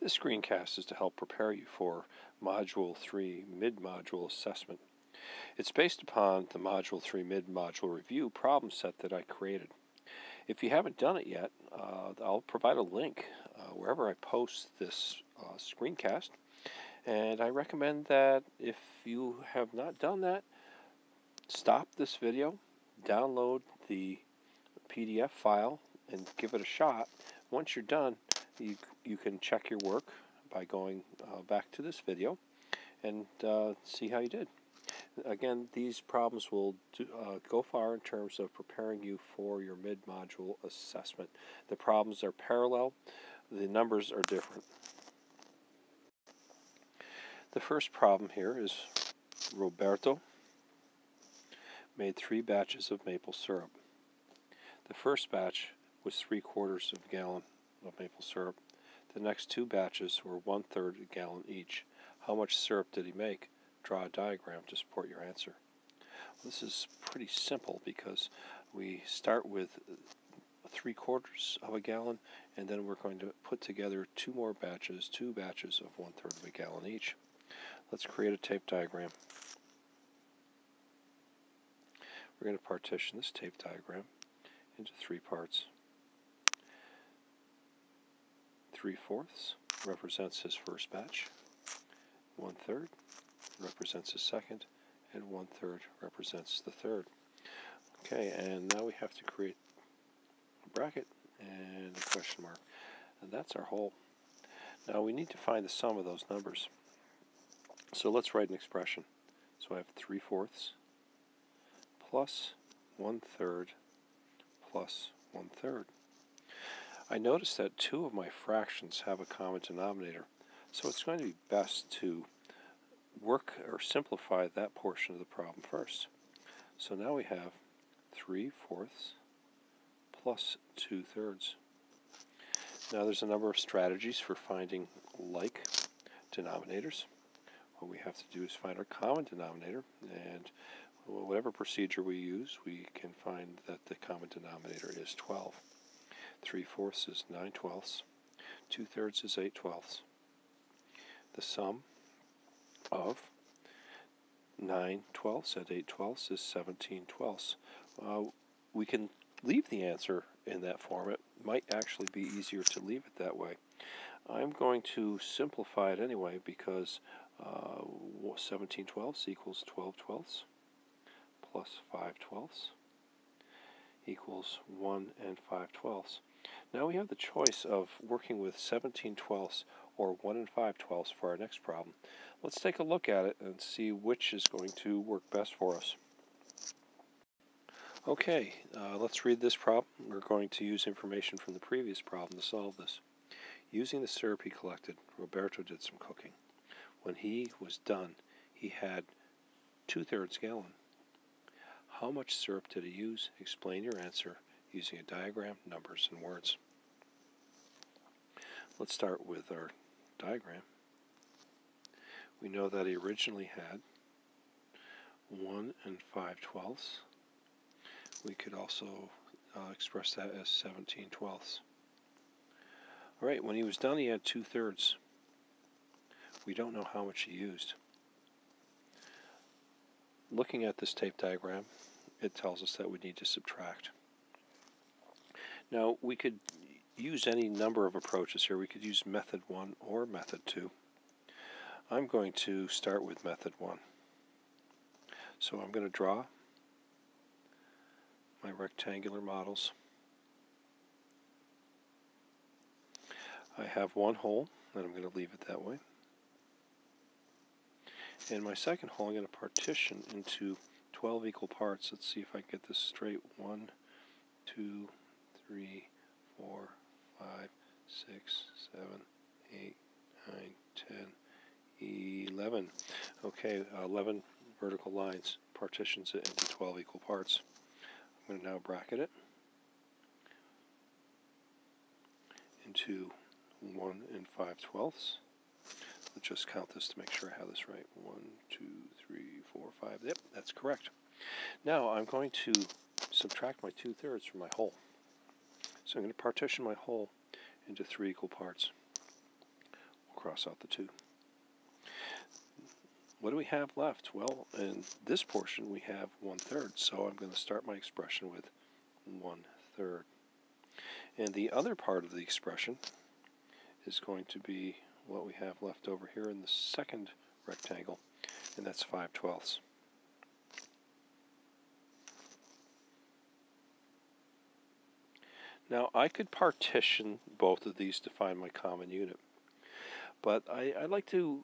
This screencast is to help prepare you for Module 3 Mid-Module Assessment. It's based upon the Module 3 Mid-Module Review problem set that I created. If you haven't done it yet, uh, I'll provide a link uh, wherever I post this uh, screencast. And I recommend that if you have not done that, stop this video, download the PDF file, and give it a shot. Once you're done, you, you can check your work by going uh, back to this video and uh, see how you did. Again, these problems will do, uh, go far in terms of preparing you for your mid-module assessment. The problems are parallel, the numbers are different. The first problem here is Roberto made three batches of maple syrup. The first batch was three quarters of a gallon of maple syrup. The next two batches were one third a gallon each. How much syrup did he make? Draw a diagram to support your answer. Well, this is pretty simple because we start with three quarters of a gallon and then we're going to put together two more batches, two batches of one third of a gallon each. Let's create a tape diagram. We're going to partition this tape diagram into three parts. 3 fourths represents his first batch, 1 third represents his second, and 1 third represents the third. Okay, and now we have to create a bracket and a question mark. And that's our whole. Now we need to find the sum of those numbers. So let's write an expression. So I have 3 fourths plus 1 third plus 1 third. I notice that two of my fractions have a common denominator, so it's going to be best to work or simplify that portion of the problem first. So now we have 3 fourths plus 2 thirds. Now there's a number of strategies for finding like denominators. What we have to do is find our common denominator, and whatever procedure we use, we can find that the common denominator is 12. 3 fourths is 9 twelfths. 2 thirds is 8 twelfths. The sum of 9 twelfths and 8 twelfths is 17 twelfths. Uh, we can leave the answer in that form. It might actually be easier to leave it that way. I'm going to simplify it anyway because uh, 17 twelfths equals 12 twelfths plus 5 twelfths equals 1 and 5 twelfths. Now we have the choice of working with 17 twelfths or 1 and 5 twelfths for our next problem. Let's take a look at it and see which is going to work best for us. Okay, uh, let's read this problem. We're going to use information from the previous problem to solve this. Using the syrup he collected, Roberto did some cooking. When he was done, he had two-thirds gallon. How much syrup did he use? Explain your answer using a diagram, numbers, and words. Let's start with our diagram. We know that he originally had 1 and 5 twelfths. We could also uh, express that as 17 twelfths. Alright, when he was done he had 2 thirds. We don't know how much he used. Looking at this tape diagram, it tells us that we need to subtract. Now, we could use any number of approaches here. We could use method 1 or method 2. I'm going to start with method 1. So I'm going to draw my rectangular models. I have one whole, and I'm going to leave it that way. And my second whole I'm going to partition into 12 equal parts. Let's see if I can get this straight. One, two, three, four, five, six, seven, eight, nine, ten, eleven. Okay, uh, 11 vertical lines partitions it into 12 equal parts. I'm going to now bracket it into 1 and 5 twelfths. Let's just count this to make sure I have this right. 1, 2, 3, 4, 5. Yep, that's correct. Now I'm going to subtract my 2 thirds from my whole. So I'm going to partition my whole into three equal parts. We'll cross out the 2. What do we have left? Well, in this portion we have 1 third, so I'm going to start my expression with 1 third. And the other part of the expression is going to be what we have left over here in the second rectangle, and that's 5 twelfths. Now I could partition both of these to find my common unit, but I, would like to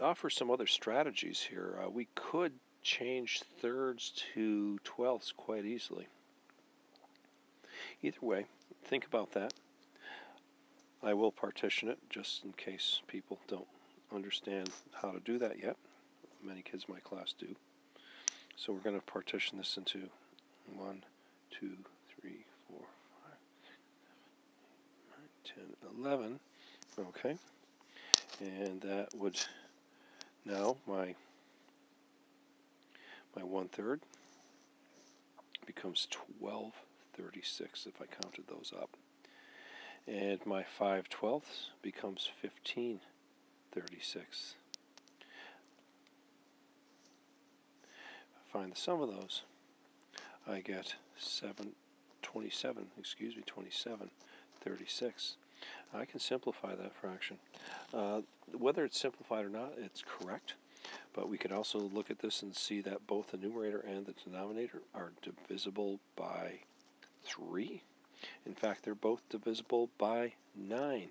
offer some other strategies here. Uh, we could change thirds to twelfths quite easily. Either way, think about that. I will partition it just in case people don't understand how to do that yet. Many kids in my class do. So we're going to partition this into 1, 2, 3, 4, 5, 9, 10, 11. Okay. And that would now my my one third becomes 1236 if I counted those up. And my 5 twelfths becomes 1536. Find the sum of those. I get 727, excuse me, 27, 36. I can simplify that fraction. Uh, whether it's simplified or not, it's correct. But we could also look at this and see that both the numerator and the denominator are divisible by 3. In fact, they're both divisible by 9.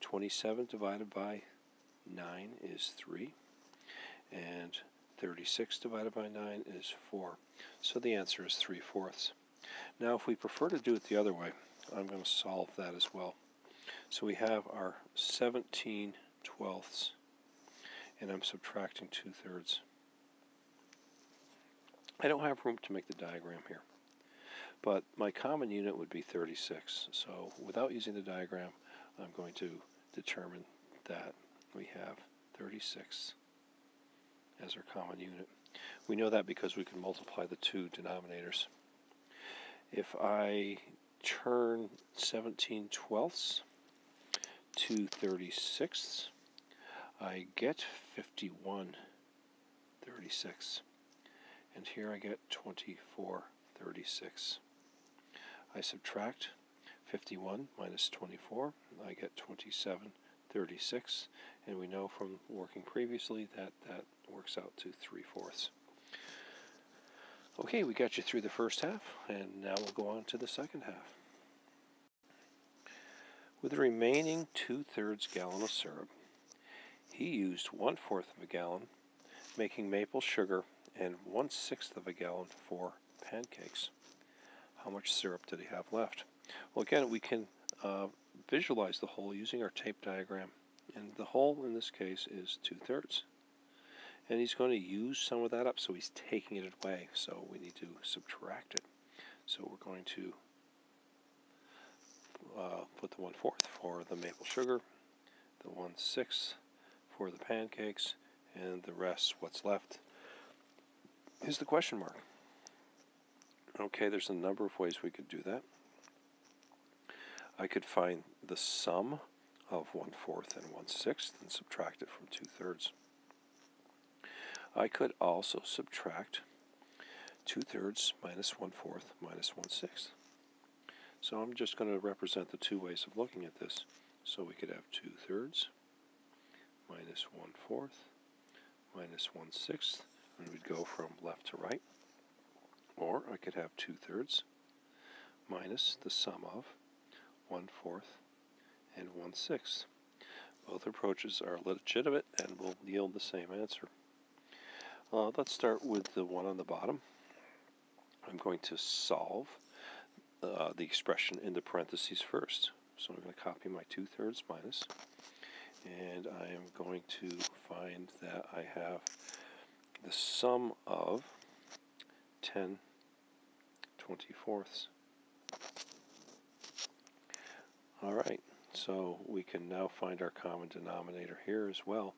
27 divided by 9 is 3. And 36 divided by 9 is 4. So the answer is 3 fourths. Now, if we prefer to do it the other way, I'm going to solve that as well. So we have our 17 twelfths, and I'm subtracting 2 thirds. I don't have room to make the diagram here, but my common unit would be 36. So without using the diagram, I'm going to determine that we have 36 as our common unit. We know that because we can multiply the two denominators. If I turn 17 twelfths to 36, I get 51 36. And here I get 24 36. I subtract 51 minus 24, I get 27 36. And we know from working previously that that works out to 3 fourths. Okay, we got you through the first half, and now we'll go on to the second half. With the remaining two-thirds gallon of syrup, he used one-fourth of a gallon, making maple sugar, and one-sixth of a gallon for pancakes. How much syrup did he have left? Well, again, we can uh, visualize the whole using our tape diagram. And the whole in this case is two-thirds. And he's going to use some of that up, so he's taking it away. So we need to subtract it. So we're going to uh, put the 1 fourth for the maple sugar, the 1 sixth for the pancakes, and the rest, what's left, is the question mark. Okay, there's a number of ways we could do that. I could find the sum of 1 fourth and 1 sixth and subtract it from 2 thirds. I could also subtract 2 thirds minus 1 fourth minus 1 sixth. So I'm just going to represent the two ways of looking at this. So we could have 2 thirds minus 1 fourth minus 1 sixth, and we'd go from left to right. Or I could have 2 thirds minus the sum of 1 fourth and 1 sixth. Both approaches are legitimate and will yield the same answer. Uh, let's start with the one on the bottom. I'm going to solve uh, the expression in the parentheses first. So I'm going to copy my 2 thirds minus, and I am going to find that I have the sum of 10 24ths. Alright, so we can now find our common denominator here as well.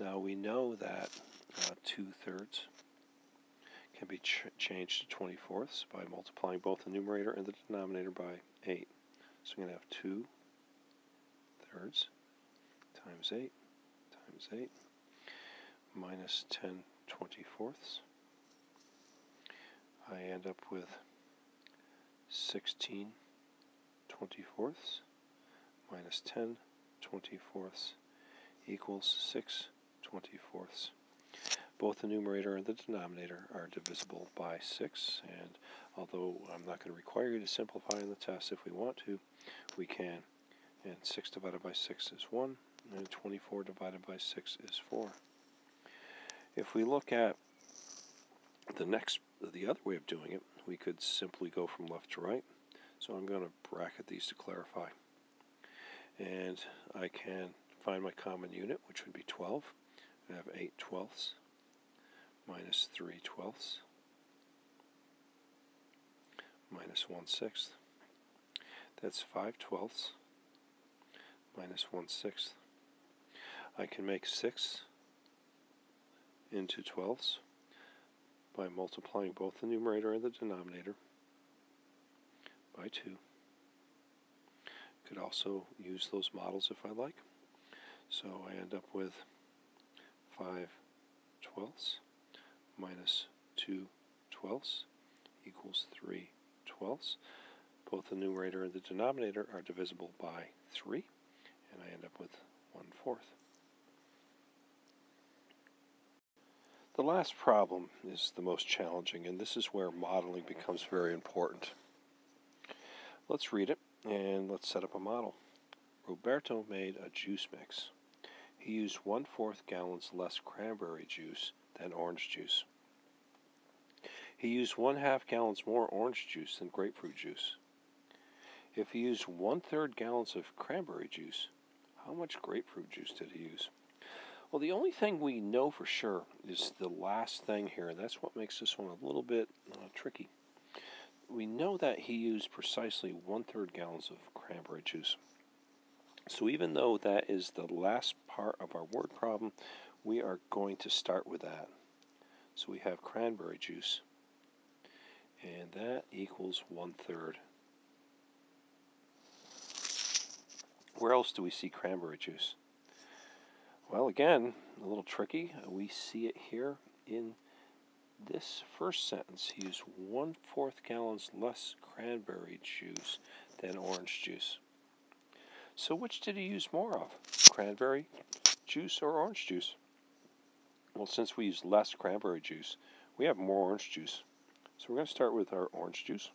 Now we know that uh, 2 thirds can be ch changed to 24ths by multiplying both the numerator and the denominator by 8. So I'm going to have 2 thirds times 8 times 8 minus 10 24ths. I end up with 16 24ths minus 10 24ths equals 6 24ths. Both the numerator and the denominator are divisible by 6, and although I'm not going to require you to simplify in the test, if we want to, we can. And 6 divided by 6 is 1, and 24 divided by 6 is 4. If we look at the next, the other way of doing it, we could simply go from left to right. So I'm going to bracket these to clarify. And I can find my common unit, which would be 12. I have 8 twelfths minus 3 twelfths minus 1 sixth. That's 5 twelfths minus 1 sixth. I can make 6 into twelfths by multiplying both the numerator and the denominator by 2. Could also use those models if I like. So I end up with 5 twelfths minus 2 twelfths equals 3 twelfths. Both the numerator and the denominator are divisible by 3, and I end up with 1 fourth. The last problem is the most challenging, and this is where modeling becomes very important. Let's read it, and let's set up a model. Roberto made a juice mix. He used one-fourth gallons less cranberry juice than orange juice. He used one-half gallons more orange juice than grapefruit juice. If he used one-third gallons of cranberry juice, how much grapefruit juice did he use? Well, the only thing we know for sure is the last thing here, and that's what makes this one a little bit uh, tricky. We know that he used precisely one-third gallons of cranberry juice. So even though that is the last part of our word problem, we are going to start with that. So we have cranberry juice, and that equals one-third. Where else do we see cranberry juice? Well, again, a little tricky. We see it here in this first sentence. He used one fourth gallons less cranberry juice than orange juice. So which did he use more of? Cranberry juice or orange juice? Well, since we use less cranberry juice, we have more orange juice. So we're going to start with our orange juice.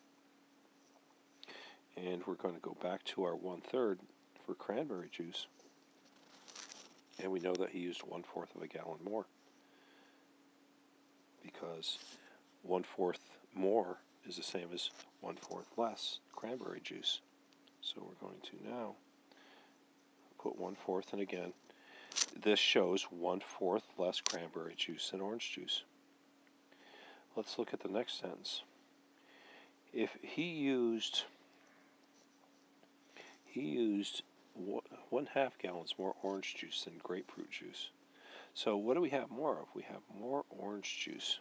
And we're going to go back to our one-third for cranberry juice. And we know that he used one fourth of a gallon more because one fourth more is the same as one fourth less cranberry juice. So we're going to now put one fourth in again. This shows one fourth less cranberry juice than orange juice. Let's look at the next sentence. If he used he used one half gallons more orange juice than grapefruit juice. So what do we have more of? We have more orange juice.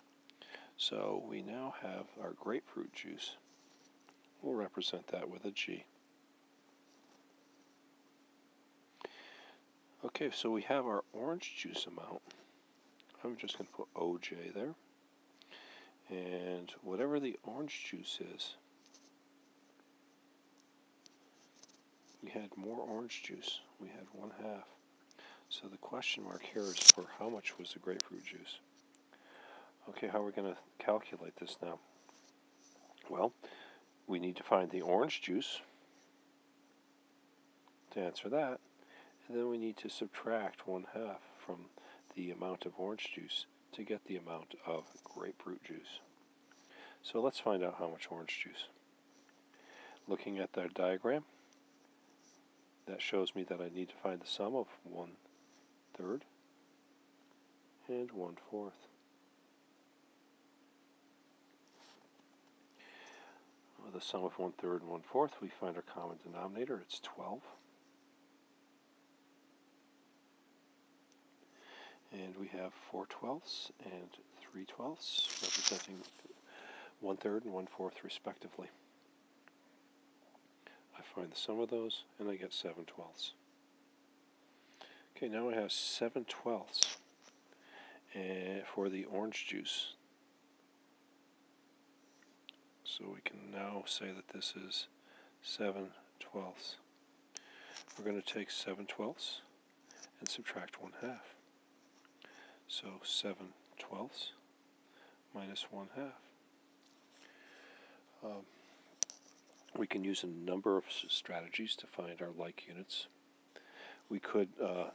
So we now have our grapefruit juice. We'll represent that with a G. Okay, so we have our orange juice amount. I'm just going to put OJ there. And whatever the orange juice is, we had more orange juice. We had one half. So the question mark here is for how much was the grapefruit juice. Okay, how are we going to calculate this now? Well, we need to find the orange juice to answer that. And then we need to subtract one half from the amount of orange juice to get the amount of grapefruit juice. So let's find out how much orange juice. Looking at that diagram, that shows me that I need to find the sum of one third and one fourth. With the sum of one third and one fourth, we find our common denominator. It's 12. And we have 4 twelfths and 3 twelfths, representing one third and one fourth respectively. I find the sum of those, and I get 7 twelfths. Okay, now I have 7 twelfths uh, for the orange juice. So we can now say that this is 7 twelfths. We're going to take 7 twelfths and subtract 1 half. So 7 twelfths minus 1 half. Um, we can use a number of strategies to find our like units. We could uh,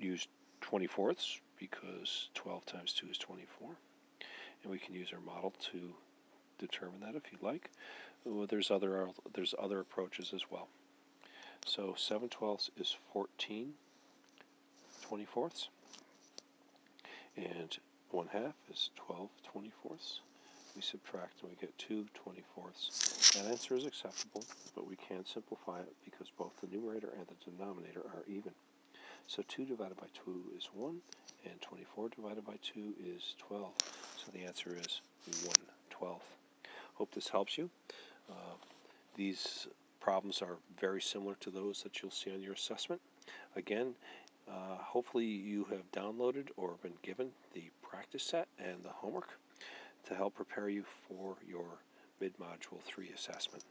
use 24ths because 12 times 2 is 24. And we can use our model to determine that if you like. there's other there's other approaches as well. So 7 twelfths is 14 24ths. And 1 half is 12 24ths. We subtract and we get 2 24ths. That answer is acceptable, but we can simplify it because both the numerator and the denominator are even. So 2 divided by 2 is 1, and 24 divided by 2 is 12. So the answer is 1 12th. Hope this helps you. Uh, these problems are very similar to those that you'll see on your assessment. Again, uh, hopefully you have downloaded or been given the practice set and the homework to help prepare you for your mid-module 3 assessment.